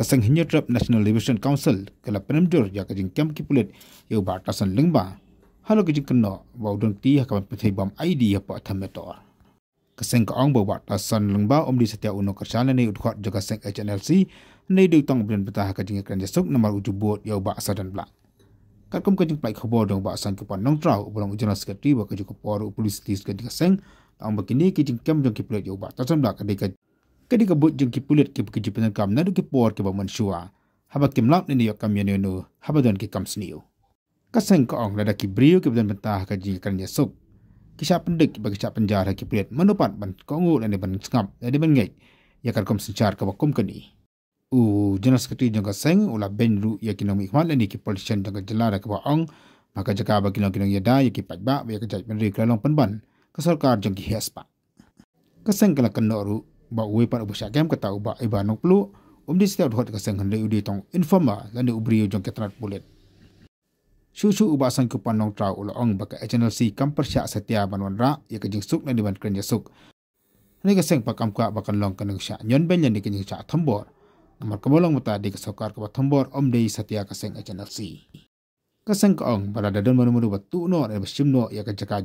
kasang hinyo trap National Liberation Council kala penamjur ya kajing kem kipulit yu ba tasan lengba. Halo kajing keno wa udon ti ha kapan pethai bom ID ya pa thametor kasang ka ong ba tasan lengba om di setia uno kersana ni udkhot jaga seng HNLC nei du tong ben betah kajing kan jesuk nomor uju bot yu ba sadan bla kat kum kajing pai khabar dong ba san kapan nong trau bolong ujana sekretari ba kajing por polis tis kajing seng ang begini kajing kem jong kipulit yu ba tasan bla kadai kadi ka but jeng ki pulit ki ki jipan kam nadu ki por ki ba man shua haba kim lap ni yo kam no. Haba don ki kam sniu ka seng ko ong lada ki brio ki ben benta ka ji kan ya sup ki sha pendek ki ba ki sha penjara ki pulit manupat ban ko ngu ni ban skap ni ban ngai ya kan kom sencar ka ba kum kani u jenas kati jeng ka seng ula ben ru ya ki nomi khmal ni ki politician jeng ka jelara ka ba ong. Maka jaka ba ki nong ya ki pat ba ya ka jai ben ri kralong pen ban ka sarkar jeng ki hes pa ka seng kala kan no ru ba we pa bu syagam kata uba iba no plu um di setiap hot ka seng hande udi tong informa lan de ubri jong ketrat bulet shu shu uba sang ku panong tra ulo ong ba ka HNLC kam per setia banwan ra ya ka jing suk na di ban kren ya suk. Ni ka seng pa kam ka ba kan long kan sya nyon ben ni ka jing sya thambor namar ka bolong mata di ba thambor om de setia ka seng HNLC ka seng ka ong ba da don manu manu ba tu no re ba sim no ya ka jaka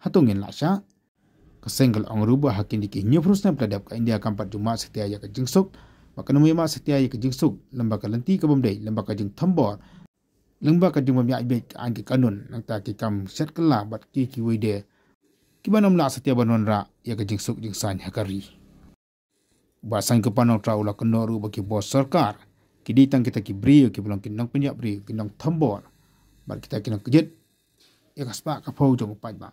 hatungin la sya ke single ang rubah hakin di kinyo frusna peladap ka India kampat juma setia ya ke jingsuk. Maka nemu ma setia ya ke jingsuk. Lembaga lenti ke bomdai lembaga jing thambor lembaga jing bomdai aibek an ke kanun. Nang ta ki kam set kala bat ki ki wede ki banam la setia banon ra ya ke jingsuk jing san hakari. Ba sang ke panau tra ula kenoru bagi bos sarkar. Ki ditang kita ki bri ki belum ki nang penyak bri ki nang thambor bar kita ki nang kejet ya kaspa ka pau jong pai ba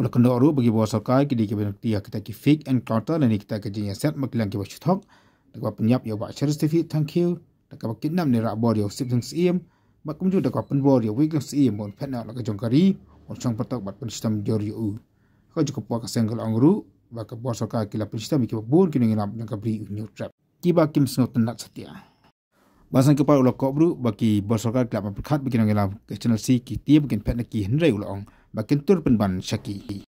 Ula kena oru bagi bawa sarkar kidi kita benar dia kita ki fake encounter dan kita kerja yang set makilang kita syuthok. Dekat penyap ya buat share stifi thank you. Dekat buat kidnap ni rak bor ya sip sing sim. Mak kemudian dekat pen bor ya week sim bon pet nak lagi jongkari. Bon sang patok buat pen sistem jor yu. Kau juga puak kesenggol angru. Baka bawa sarkar kila pen sistem ikibat bon kini nginap yang kabri new trap. Kiba kim sengot tenat setia. Bahasan kepala ulah kobru bagi bosorkan kelab berkat bagi nanggalam channel C ki tiap bagi pet nak ki hendrai ulah makin tur penban syaki.